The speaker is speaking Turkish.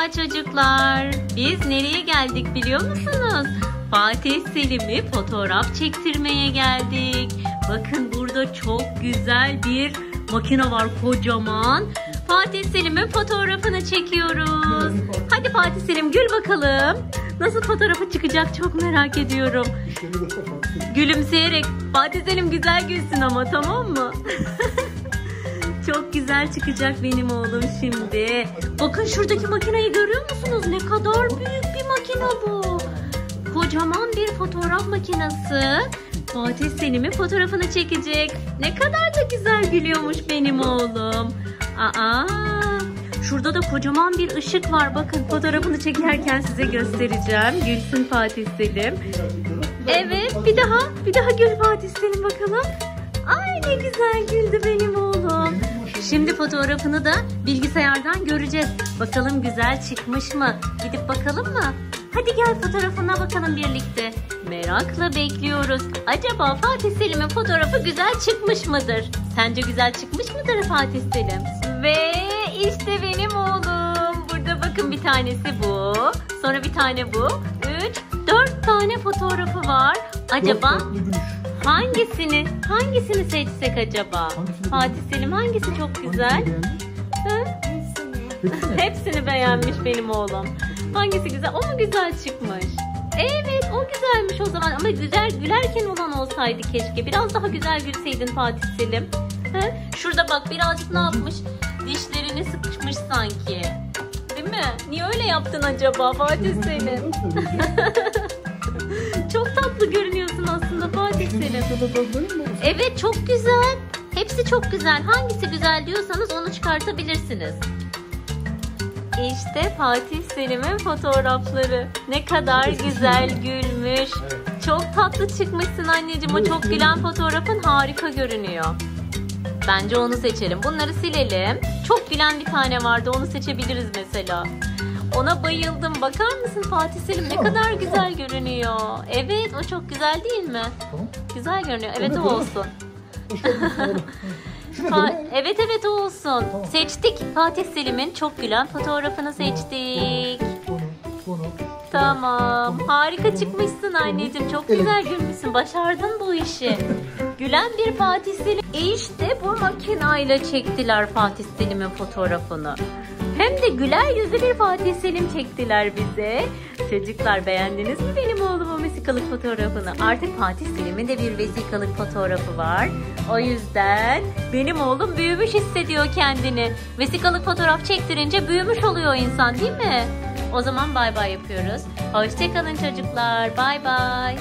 Merhaba çocuklar. Biz nereye geldik biliyor musunuz? Fatih Selim'i fotoğraf çektirmeye geldik. Bakın burada çok güzel bir makine var kocaman. Fatih Selim'in fotoğrafını çekiyoruz. Hadi Fatih Selim gül bakalım. Nasıl fotoğrafı çıkacak çok merak ediyorum. Gülümseyerek Fatih Selim güzel gülsün ama tamam mı? Çok güzel çıkacak benim oğlum şimdi. Bakın şuradaki makineyi görüyor musunuz? Ne kadar büyük bir makine bu. Kocaman bir fotoğraf makinesi. Fatih Selim'in fotoğrafını çekecek. Ne kadar da güzel gülüyormuş benim oğlum. Aa, şurada da kocaman bir ışık var. Bakın fotoğrafını çekerken size göstereceğim. Gülsün Fatih Selim. Evet bir daha bir daha gül Fatih Selim bakalım. Ay ne güzel güldü benim. Şimdi fotoğrafını da bilgisayardan göreceğiz. Bakalım güzel çıkmış mı? Gidip bakalım mı? Hadi gel fotoğrafına bakalım birlikte. Merakla bekliyoruz. Acaba Fatih Selim'in fotoğrafı güzel çıkmış mıdır? Sence güzel çıkmış mıdır Fatih Selim? Ve işte benim oğlum. Burada bakın bir tanesi bu. Sonra bir tane bu. Üç, dört tane fotoğrafı var. Acaba. Hangisini, hangisini seçsek acaba? Hangisini Fatih Selim hangisi çok güzel? Hepsini. Hepsini beğenmiş benim oğlum. Hangisi güzel? O mu güzel çıkmış? Evet o güzelmiş o zaman ama güzel gülerken olan olsaydı keşke. Biraz daha güzel gülseydin Fatih Selim. Hı? Şurada bak birazcık ne yapmış? Dişlerini sıkışmış sanki. Değil mi? Niye öyle yaptın acaba Fatih Selim? Çok tatlı aslında Fatih Selim. Evet çok güzel. Hepsi çok güzel. Hangisi güzel diyorsanız onu çıkartabilirsiniz. İşte Fatih Selim'in fotoğrafları. Ne kadar güzel gülmüş. Çok tatlı çıkmışsın anneciğim. O çok gülen fotoğrafın harika görünüyor. Bence onu seçelim. Bunları silelim. Çok gülen bir tane vardı. Onu seçebiliriz mesela. Ona bayıldım. Bakar mısın Fatih Selim ne kadar güzel görünüyor. Evet o çok güzel değil mi? Güzel görünüyor. Evet o olsun. Fa- evet evet o olsun. Seçtik. Fatih Selim'in çok gülen fotoğrafını seçtik. Tamam. Harika çıkmışsın anneciğim. Çok güzel gülmüşsün. Başardın bu işi. Gülen bir Fatih Selim. İşte bu makinayla çektiler Fatih Selim'in fotoğrafını. Hem de güler yüzlü bir Fatih Selim çektiler bize. Çocuklar beğendiniz mi benim oğlumun vesikalık fotoğrafını? Artık Fatih Selim'in de bir vesikalık fotoğrafı var. O yüzden benim oğlum büyümüş hissediyor kendini. Vesikalık fotoğraf çektirince büyümüş oluyor insan değil mi? O zaman bay bay yapıyoruz. Hoşçakalın çocuklar. Bay bay.